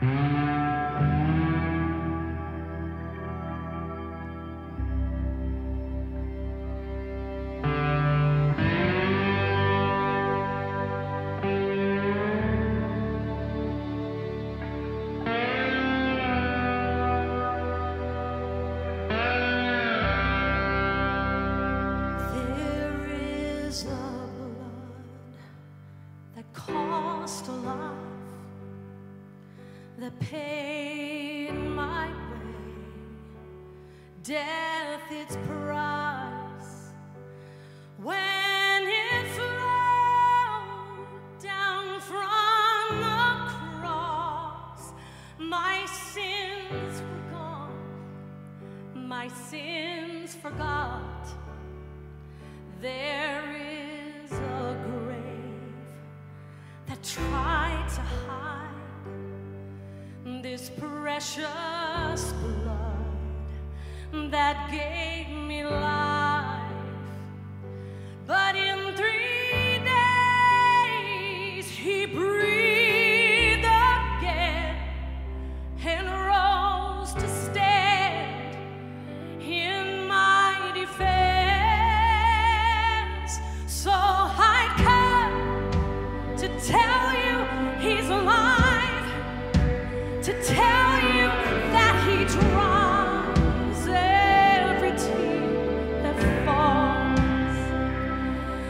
Mm-hmm. The pain, my way, death its price. When it flowed down from the cross, my sins were gone, my sins forgot. There is a grave that tried to hide. His precious blood that gave me life.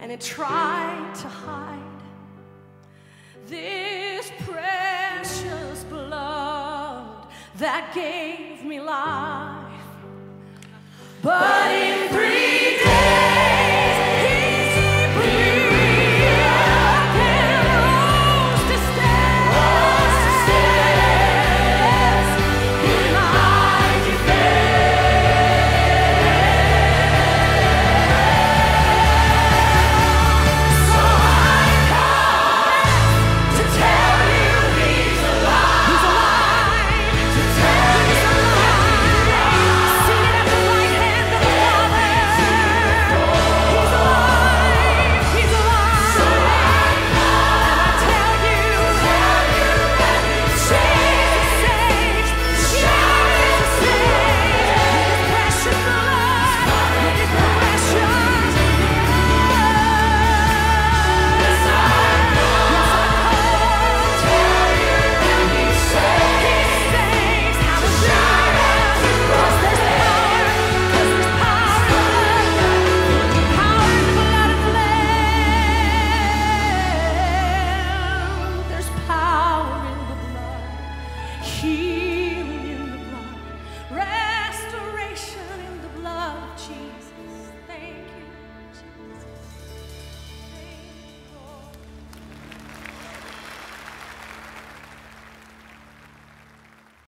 and it tried to hide this precious blood that gave me life. But cheeks